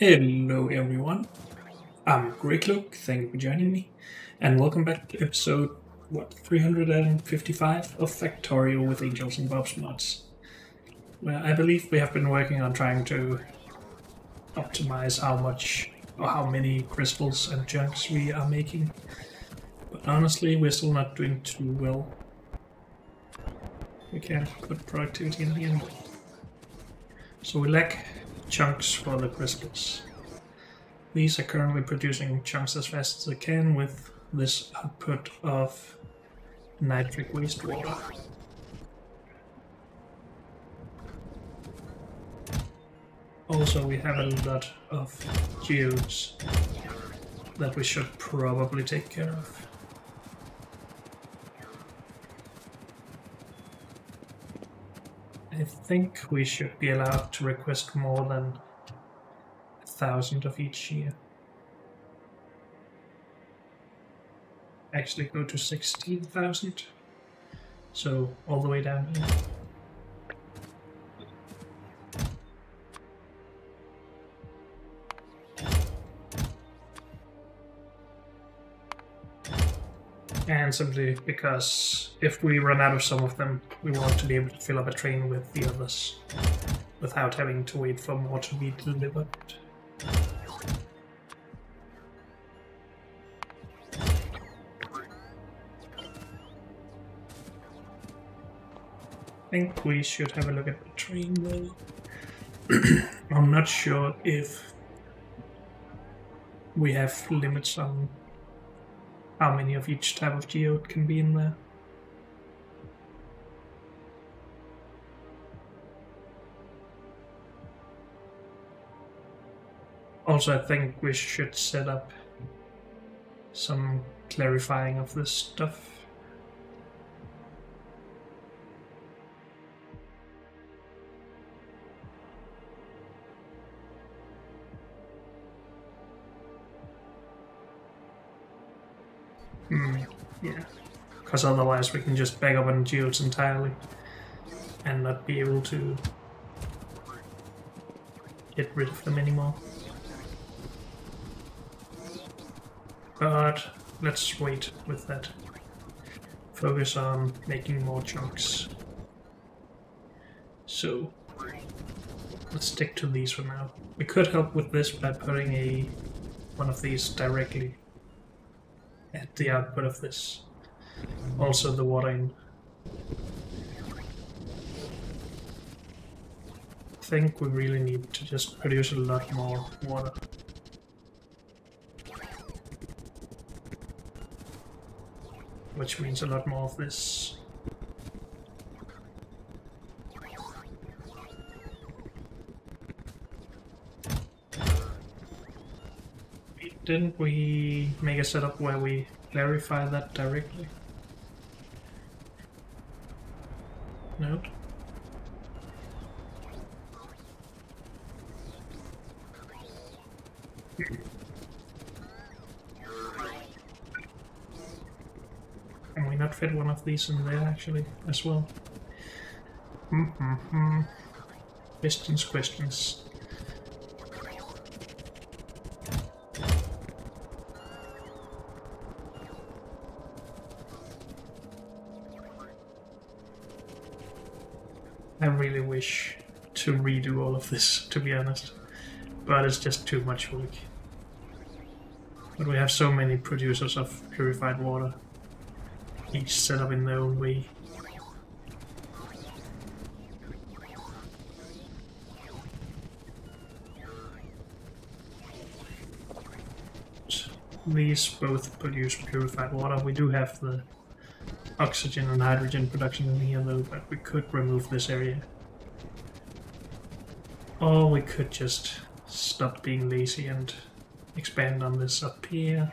Hello everyone, I'm Greycloak, thank you for joining me, and welcome back to episode, what, 355 of Factorio with Angels and Bob's Mods. Well, I believe we have been working on trying to optimize how much or how many crystals and chunks we are making, but honestly we're still not doing too well. We can't put productivity in the end. So we lack chunks for the crystals. These are currently producing chunks as fast as they can with this output of nitric wastewater. Also, we have a lot of geodes that we should probably take care of. I think we should be allowed to request more than a thousand of each year. Actually go to 16,000. So all the way down here. And simply because if we run out of some of them, we want to be able to fill up a train with the others without having to wait for more to be delivered. I think we should have a look at the train though. I'm not sure if we have limits on how many of each type of geode can be in there. Also, I think we should set up some clarifying of this stuff. Because otherwise we can just back up on geodes entirely and not be able to get rid of them anymore. But let's wait with that. Focus on making more chunks. So, let's stick to these for now. We could help with this by putting a one of these directly at the output of this. Also the watering. I think we really need to just produce a lot more water. Which means a lot more of this. Didn't we make a setup where we clarify that directly? No. Can we of these in there actually as well? Mm -hmm. Questions, questions. I really wish to redo all of this, to be honest. But it's just too much work. But we have so many producers of purified water, each set up in their own way. These both produce purified water. We do have the oxygen and hydrogen production in here though, but we could remove this area. Or we could just stop being lazy and expand on this up here.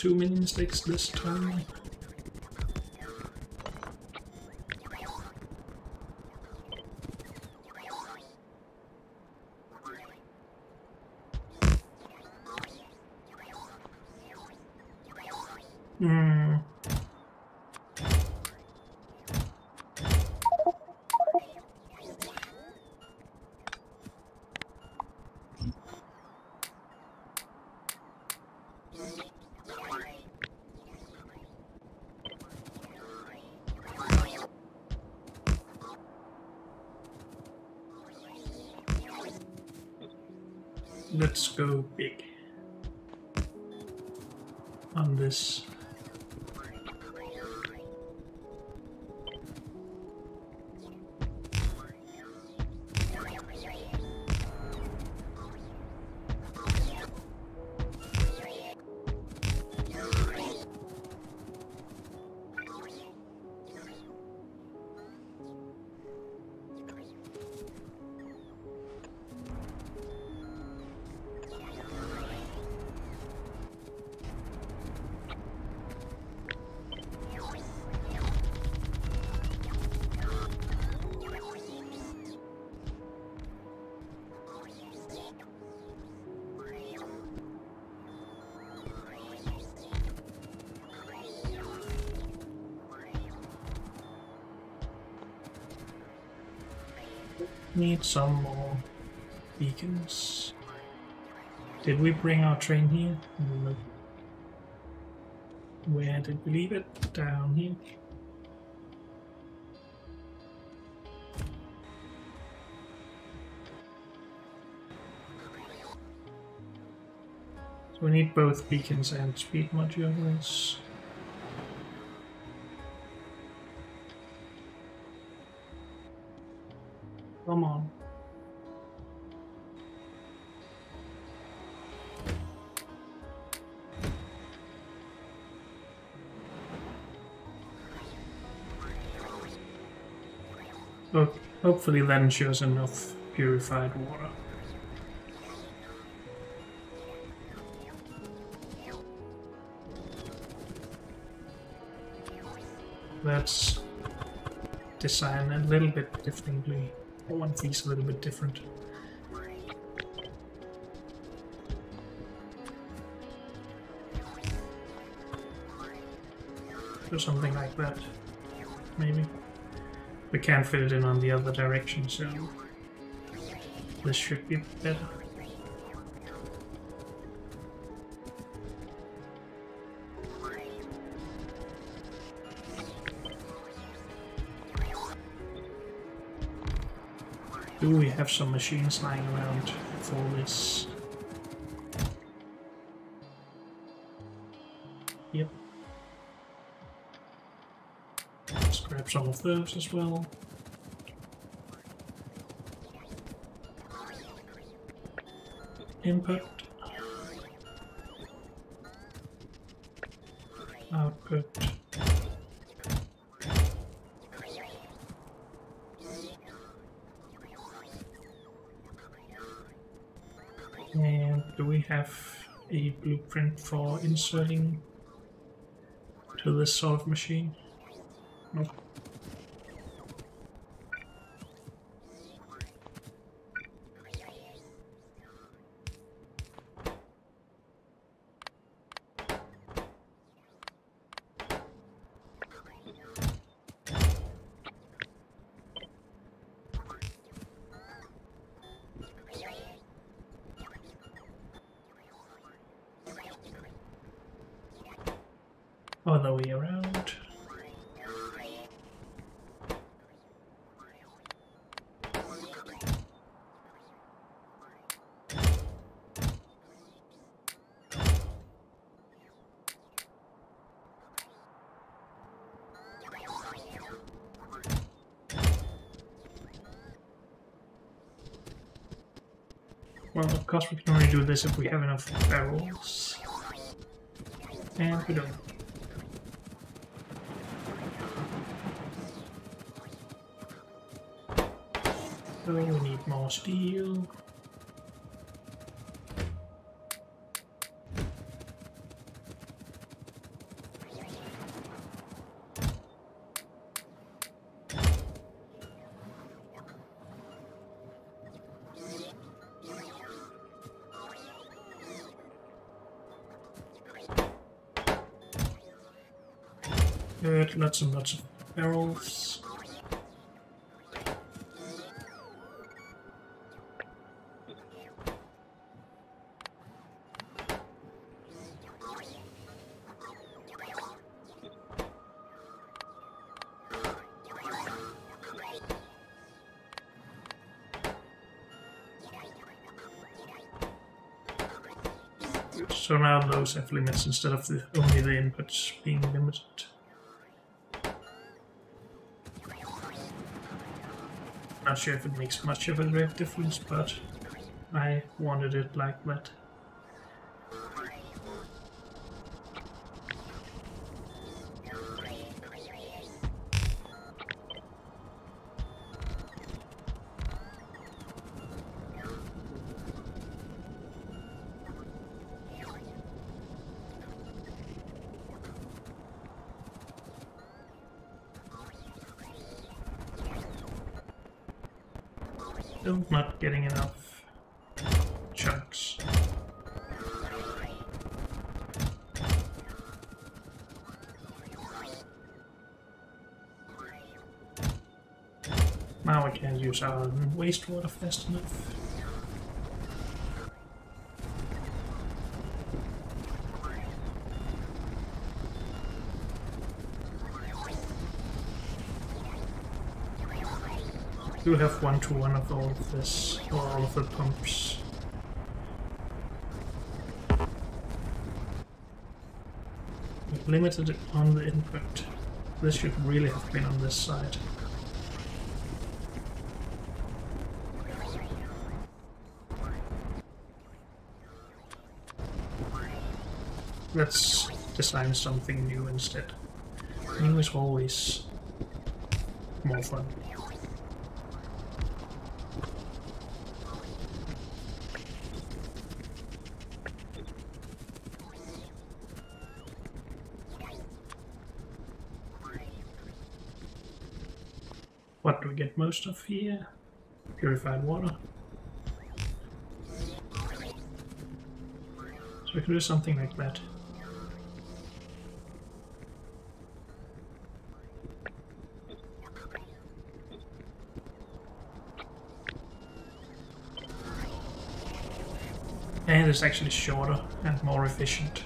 too many mistakes this time. Hmm. Let's go big on this. Need some more beacons. Did we bring our train here? No. Where did we leave it? Down here. So we need both beacons and speed modules. Hopefully then shows enough purified water. Let's design a little bit differently. Want these a little bit different. Do something like that, maybe. We can't fit it in on the other direction, so this should be better. Do we have some machines lying around for this? Some of those as well. Input. Output. And do we have a blueprint for inserting to this sort of machine? Nope. Other way around. Well, of course we can only do this if we have enough barrels. And we don't. metal, we need more steel. Good, lots and lots of barrels. Those limits instead of the, only the inputs being limited. Not sure if it makes much of a difference, but I wanted it like that. Still not getting enough chunks. Now we can't use our wastewater fast enough. Do have one to one of all of this, or all of the pumps. We've limited it on the input. This should really have been on this side. Let's design something new instead. New is always more fun. Get most of here? Purified water. So we can do something like that. And it's actually shorter and more efficient.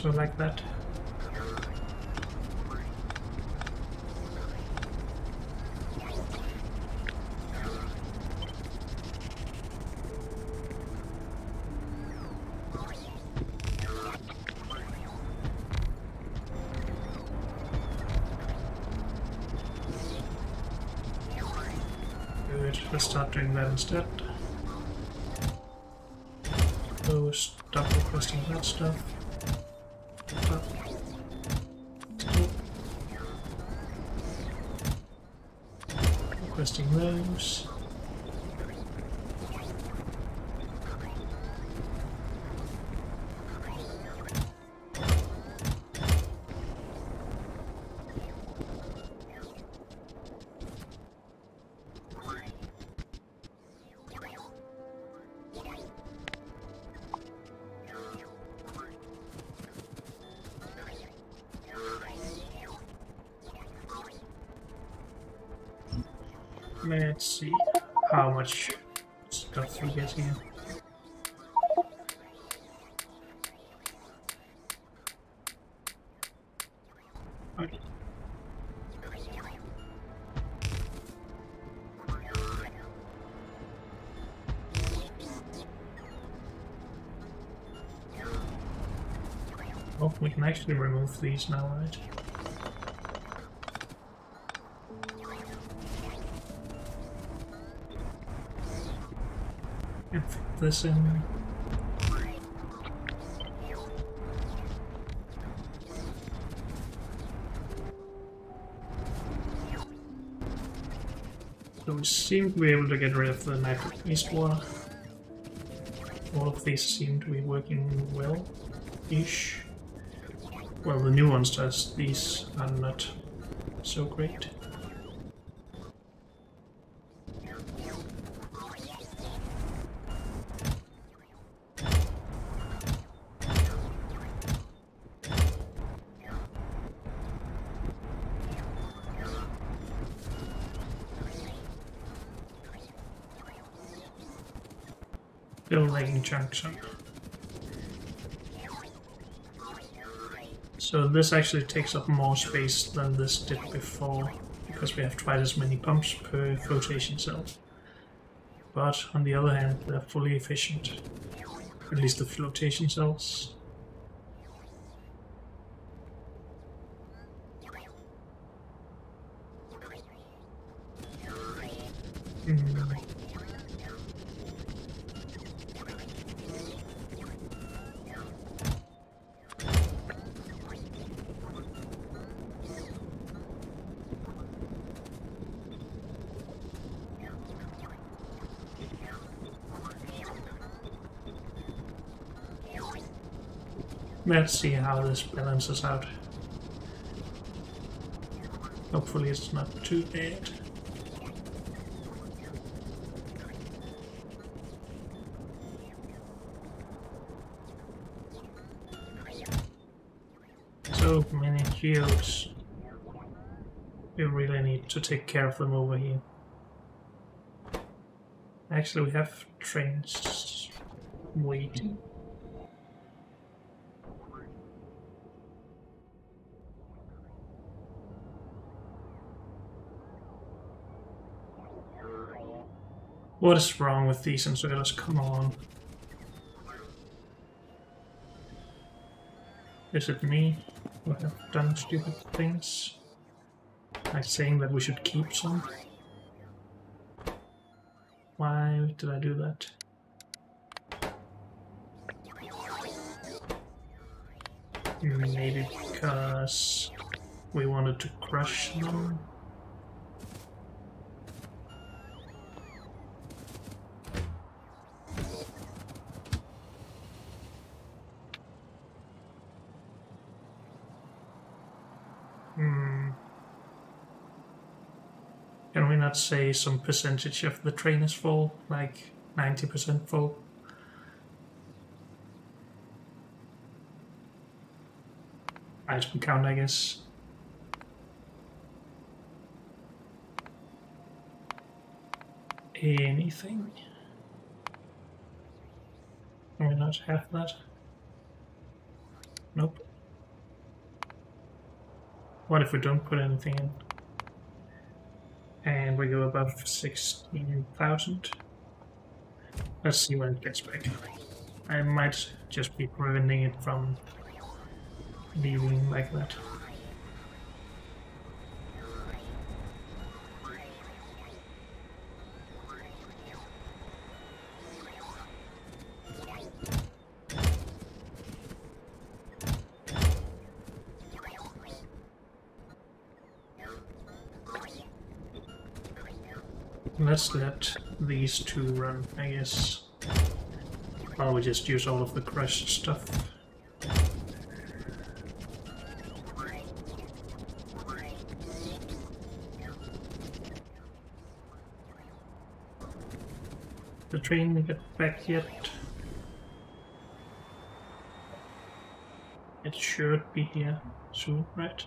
So like that. Let's start doing that instead. So stop requesting that stuff. Requesting those. we remove these now, right? And fit this in. So we seem to be able to get rid of the Nitric acid War. All of these seem to be working well-ish. Well, the new ones does. These are not so great. Still lagging chunks up. So this actually takes up more space than this did before, because we have twice as many pumps per flotation cell. But on the other hand, they're fully efficient. At least the flotation cells. Mm. Let's see how this balances out. Hopefully it's not too bad. So many geodes. We really need to take care of them over here. Actually, we have trains waiting. What is wrong with these insulators? Come on. Is it me who have done stupid things? Like saying that we should keep some? Why did I do that? Maybe because we wanted to crush them? not say some percentage of the train is full, like 90% full? Item count, I guess. Anything? Can we not have that? Nope. What if we don't put anything in? We go above 16,000. Let's see when it gets back. I might just be preventing it from leaving like that. Let's let these two run, I guess. While we just use all of the crushed stuff. The train get back yet? It should be here soon, right?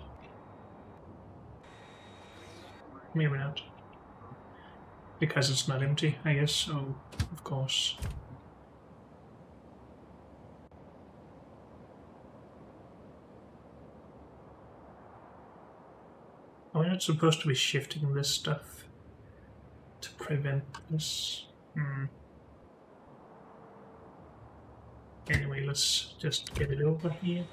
Maybe not because it's not empty, I guess, so of course. Are we not supposed to be shifting this stuff to prevent this? Hmm. Anyway, let's just get it over here.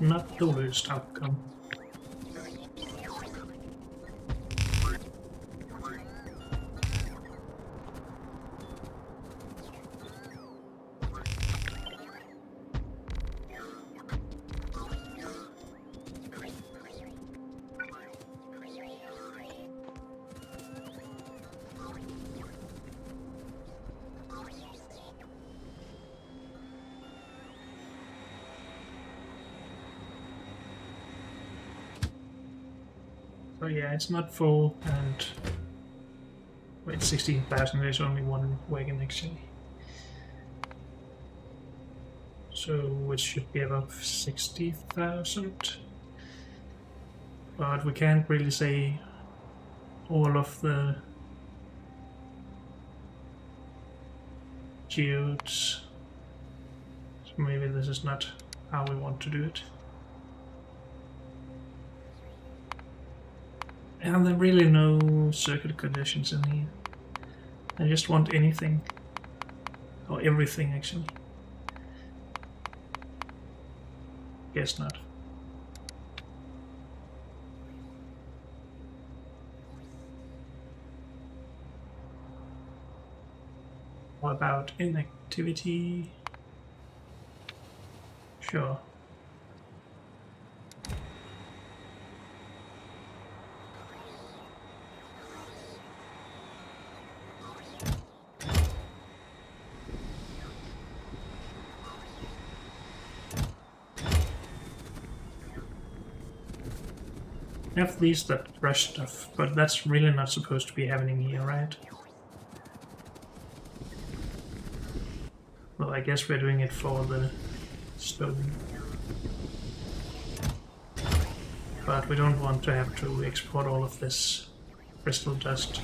Not the worst outcome. Yeah, it's not full and wait, 16,000 there's only one wagon actually. So it should be above 60,000. But we can't really say all of the geodes. So maybe this is not how we want to do it. And there really no circuit conditions in here. I just want anything. Or everything, actually. Guess not. What about inactivity? Sure. Have these that rush stuff, but that's really not supposed to be happening here, right? Well, I guess we're doing it for the stone. But we don't want to have to export all of this crystal dust.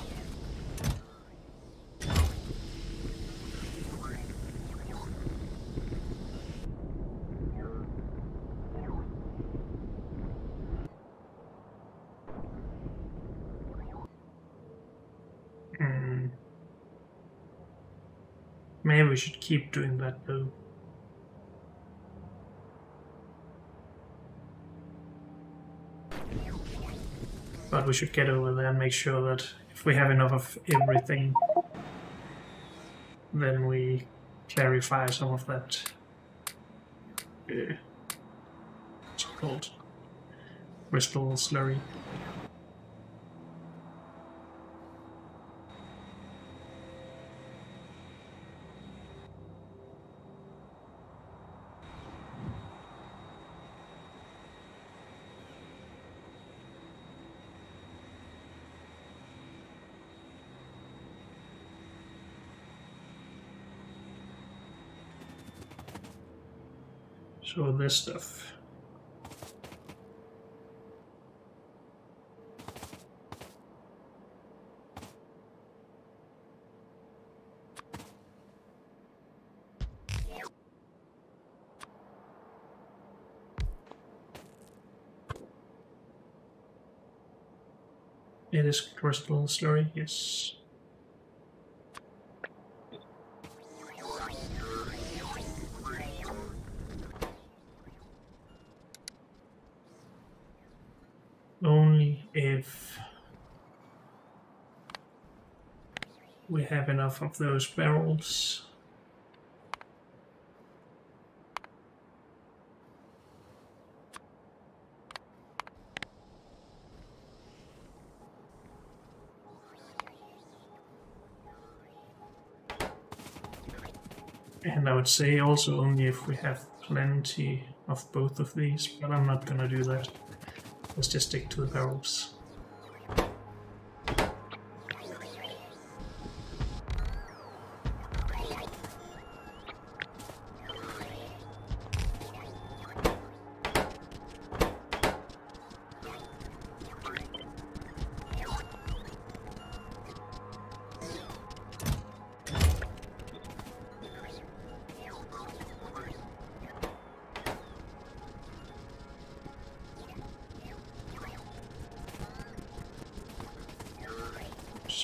Maybe we should keep doing that though. But we should get over there and make sure that if we have enough of everything, then we clarify some of that. Uh, what's it called? Crystal slurry. So this stuff. It is crystal slurry, yes. Enough of those barrels. And I would say also only if we have plenty of both of these, but I'm not gonna do that. Let's just stick to the barrels.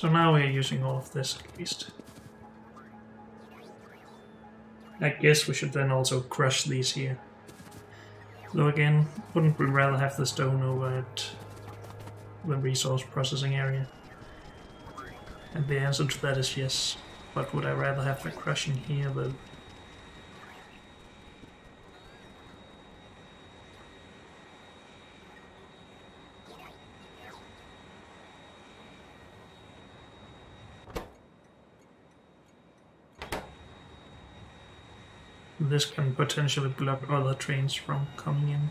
So now we're using all of this at least. I guess we should then also crush these here. Though again, wouldn't we rather have the stone over at the resource processing area? And the answer to that is yes. But would I rather have the crushing here though? This can potentially block other trains from coming in.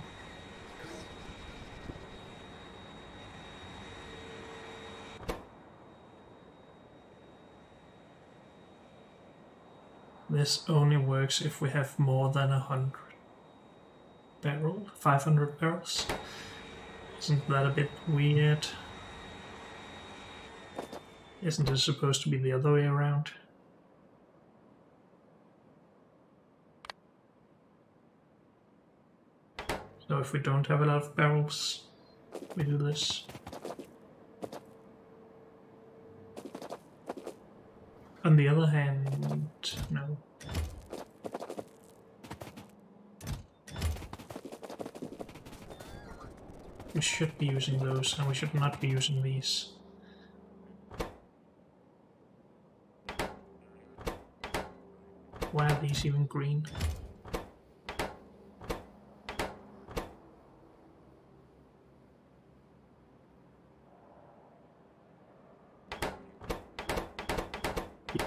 This only works if we have more than a hundred barrel, 500 barrels. Isn't that a bit weird? Isn't it supposed to be the other way around? So if we don't have a lot of barrels, we do this. On the other hand, no. We should be using those, and we should not be using these. Why are these even green?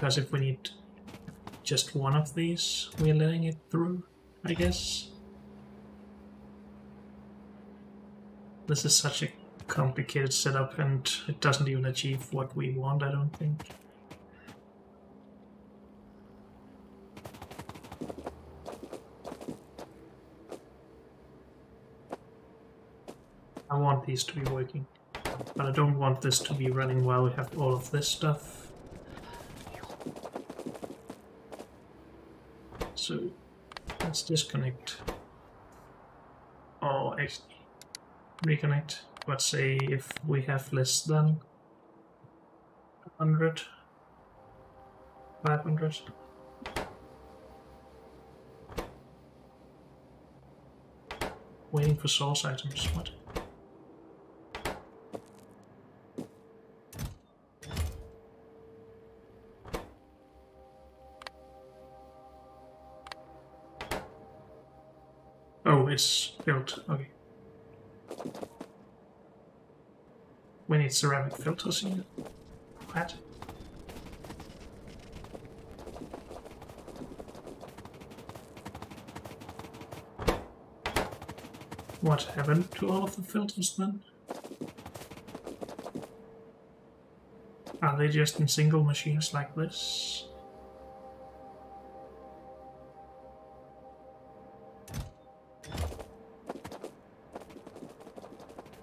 Because if we need just one of these, we're letting it through, I guess. This is such a complicated setup and it doesn't even achieve what we want, I don't think. I want these to be working, but I don't want this to be running while we have all of this stuff. So let's disconnect. Or reconnect. But say if we have less than 100, 500. Waiting for source items, what? Is built. Okay. We need ceramic filters here. What? What happened to all of the filters then? Are they just in single machines like this?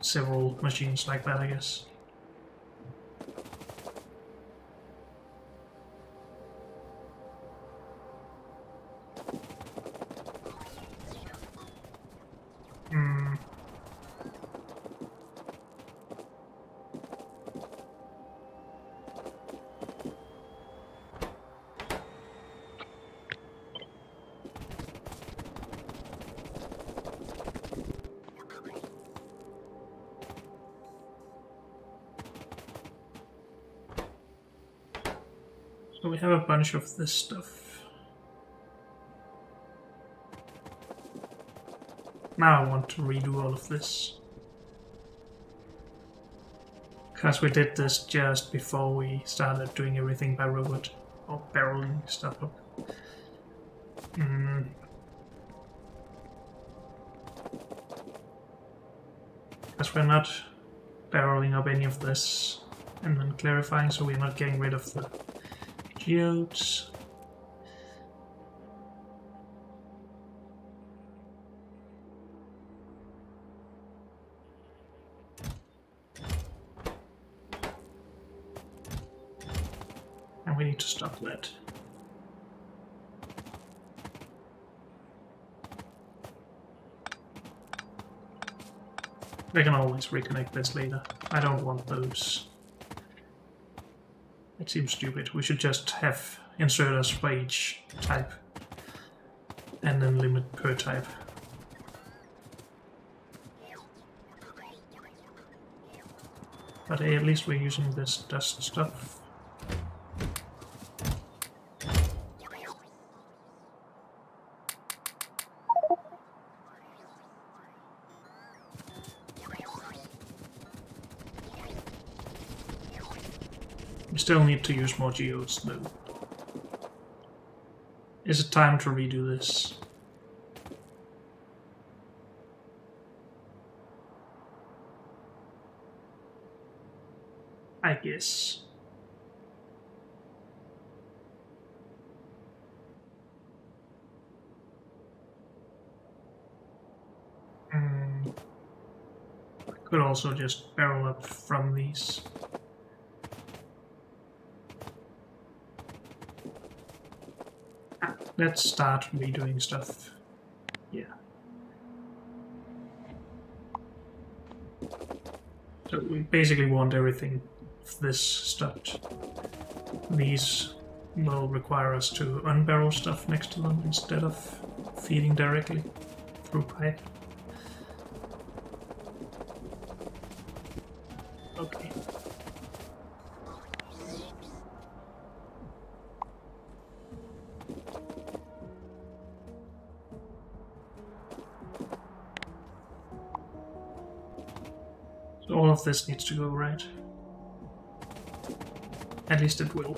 Several machines like that, I guess. Bunch of this stuff. Now I want to redo all of this. Because we did this just before we started doing everything by robot. Or barreling stuff up. Mm. Because we're not barreling up any of this and then clarifying so we're not getting rid of the geodes. And we need to stop that. We can always reconnect this later. I don't want those it seems stupid. We should just have inserters for by each type and then limit per type. But hey, at least we're using this dust stuff still need to use more geodes though. Is it time to redo this? I guess. Mm. Could also just barrel up from these. Let's start redoing stuff. Yeah. So we basically want everything this stopped. These will require us to unbarrel stuff next to them instead of feeding directly through pipe. Of this needs to go right. At least it will.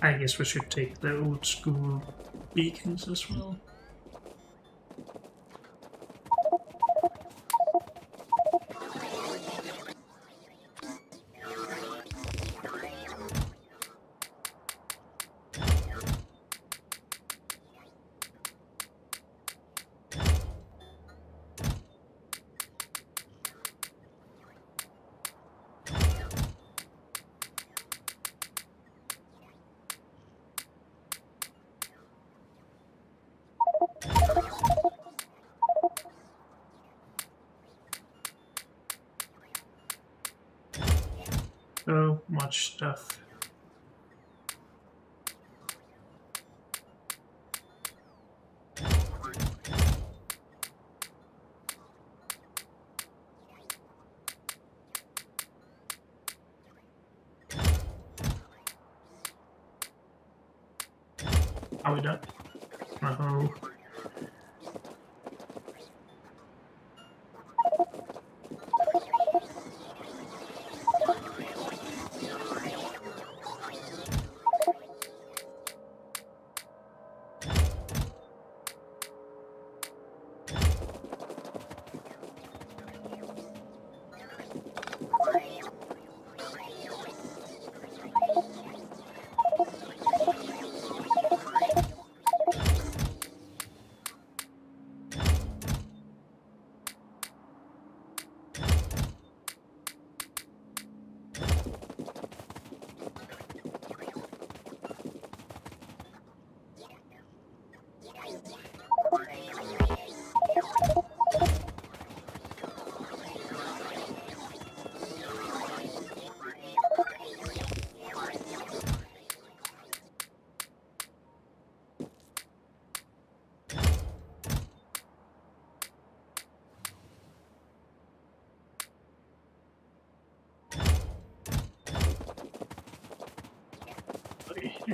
I guess we should take the old school beacons as well. Stuff.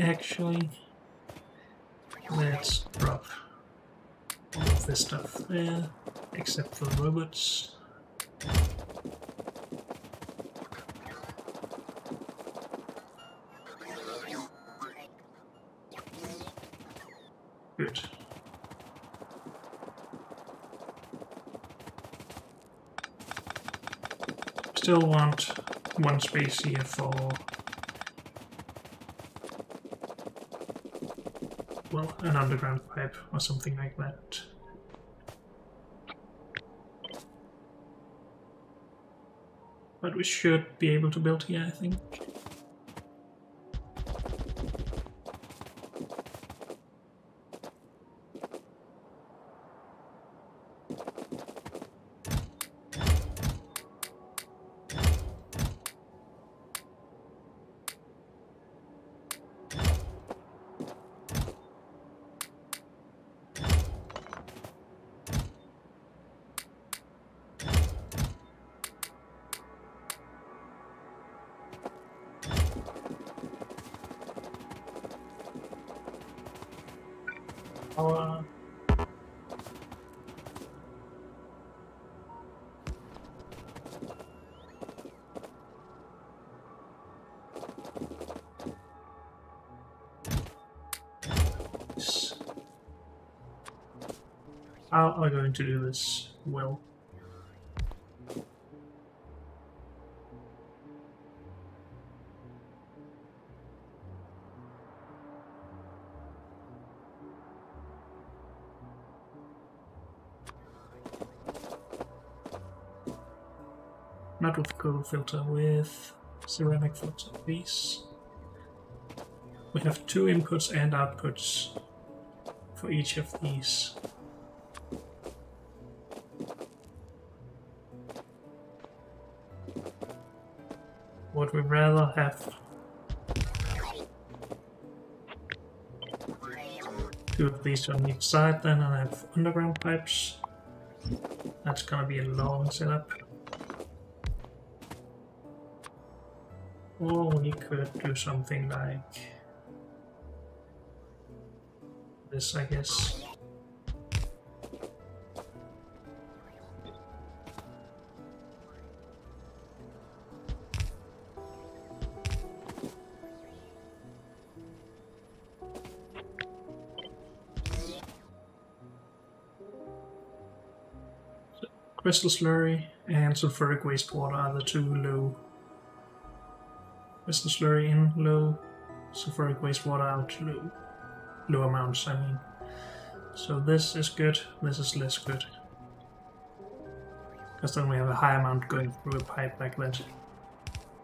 Actually, let's drop all of this stuff there, except for robots. Good. Still want one space here for well, an underground pipe or something like that. But we should be able to build here, I think. Am I going to do this well? Not with coal filter, with ceramic filter, please. We have two inputs and outputs for each of these. Would we rather have two of these on each side then and have underground pipes? That's gonna be a long setup. Or we could do something like this, I guess. Crystal Slurry and Sulfuric Wastewater are the two low Crystal slurry in low, sulfuric wastewater out low, low amounts, I mean. So this is good, this is less good. Because then we have a high amount going through a pipe like that.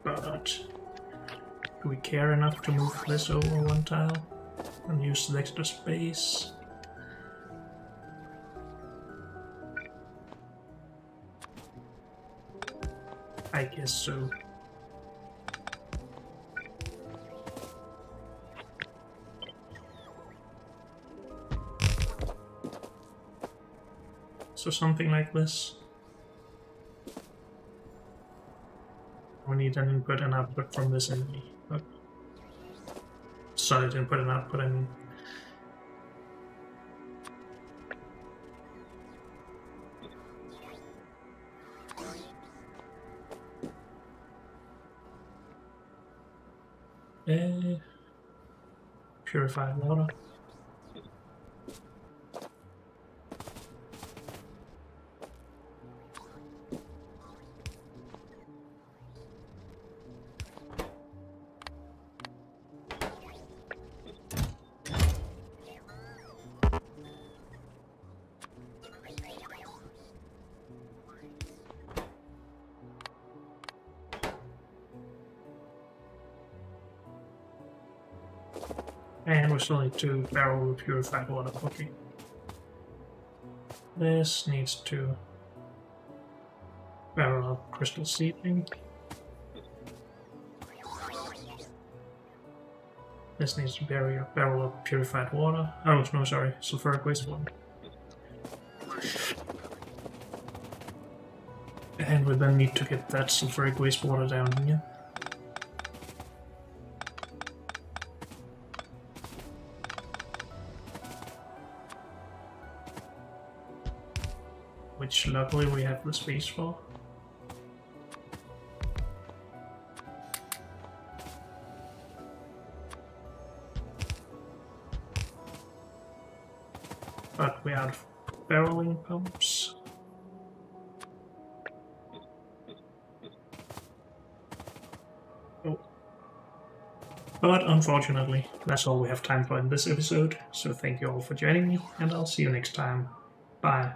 But do we care enough to move this over one tile and use the extra space? I guess so. So something like this. We need an input and output from this enemy. Oh. Okay. Solid input and output, I purified water. And we still need to barrel purified water. Okay. This needs to barrel of crystal seedling. This needs to bury a barrel of purified water. Oh, no, sorry, sulfuric wastewater. And we then need to get that sulfuric wastewater down here. Luckily we have the space for. But we have barreling pumps. Oh. But unfortunately, that's all we have time for in this episode, so thank you all for joining me, and I'll see you next time. Bye.